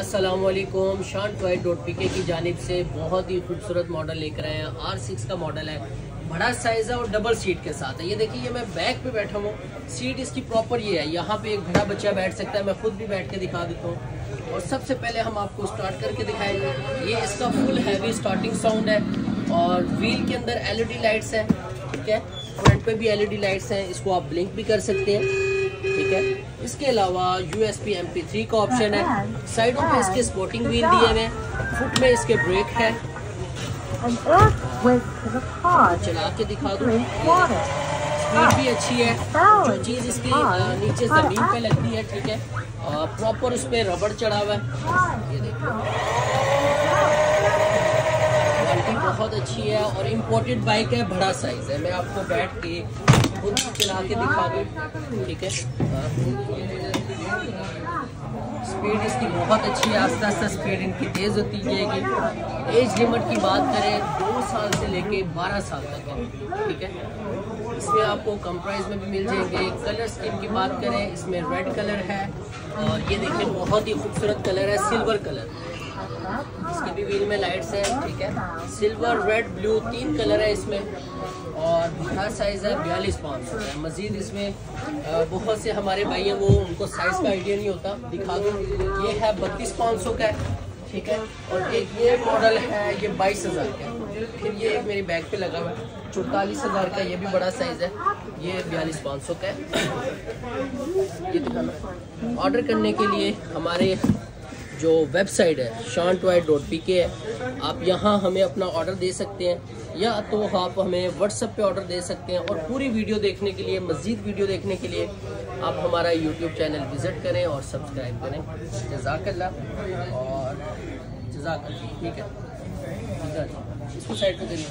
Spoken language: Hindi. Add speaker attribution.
Speaker 1: असलकुम शान टॉय डॉट पी के की जानब से बहुत ही खूबसूरत मॉडल लेकर आए हैं। आर सिक्स का मॉडल है। बड़ा साइज़ है और डबल सीट के साथ है। ये देखिए, ये मैं बैक पे बैठा हूँ। सीट इसकी प्रॉपर ये है। यहाँ पे एक बड़ा बच्चा बैठ सकता है। मैं खुद भी बैठ के दिखा देता हूँ। और सबसे पहले हम आपको स्टार्ट करके दिखाएँगे। ये इसका फुल हैवी स्टार्टिंग साउंड है। और व्हील के अंदर एलईडी लाइट्स है। ठीक है? फ्रंट पे भी एलईडी लाइट्स हैं। इसको आप ब्लिंक भी कर सकते हैं। ठीक है? इसके अलावा U S P M P three का ऑप्शन है। साइडों पे इसके स्पोर्टिंग व्हील दिए हुए हैं। फुट में इसके ब्रेक है। चला के दिखा दो। स्पीड भी अच्छी है। जो चीज़ इसकी नीचे ज़मीन पे लगती है ठीक है। प्रॉपर उस पर रबड़ चढ़ा हुआ है। ये देखो क्वालिटी बहुत अच्छी है और इम्पोर्टेड बाइक है, बड़ा साइज़ है। मैं आपको बैठ के खुद चला के दिखा दूँ। ठीक है? स्पीड इसकी बहुत अच्छी है। आस्ते आस्ता स्पीड इनकी तेज़ होती जाएगी। एज लिमिट की बात करें, दो साल से लेके बारह साल तक है। ठीक है? इसमें आपको कम प्राइस में भी मिल जाएँगे। कलर स्कीम की बात करें, इसमें रेड कलर है। और ये देखिए, बहुत ही खूबसूरत कलर है सिल्वर कलर इसकी भी व्हील में लाइट्स है, ठीक है। सिल्वर, रेड, ब्लू, तीन कलर है इसमें। और हर साइज़ है, बयालीस सौ है। मज़ीद इसमें बहुत से हमारे भाई हैं, वो उनको साइज़ का आइडिया नहीं होता, दिखा दो। ये है बत्तीस पाँच सौ का है, ठीक है। और एक ये मॉडल है, ये बाईस हज़ार का फिर ये एक मेरी बैग पे लगा हुआ है। चौतालीस हज़ार का ये भी बड़ा साइज़ है। ये बयालीस पाँच सौ का है। ये ऑर्डर करने के लिए हमारे जो वेबसाइट है शान डॉट पी के है, आप यहाँ हमें अपना ऑर्डर दे सकते हैं, या तो आप हमें व्हाट्सएप पे ऑर्डर दे सकते हैं और पूरी वीडियो देखने के लिए, मज़ीद वीडियो देखने के लिए, आप हमारा यूट्यूब चैनल विज़िट करें और सब्सक्राइब करें। जजाकल्ला। और जजाकल्ला, ठीक है। इसको साइड पे करिए।